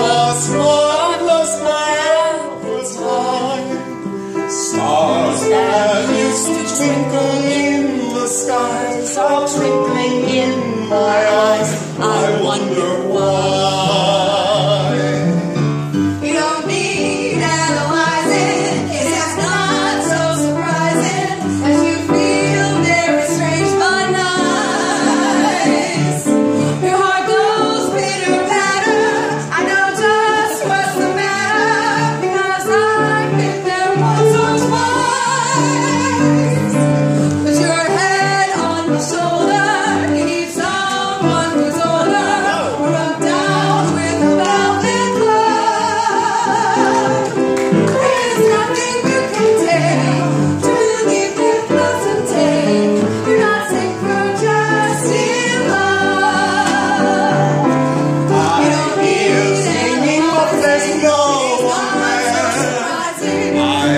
lost marvelous marvelous light. Stars that used to twinkle in the skies are twinkling in my eyes. I wonder why.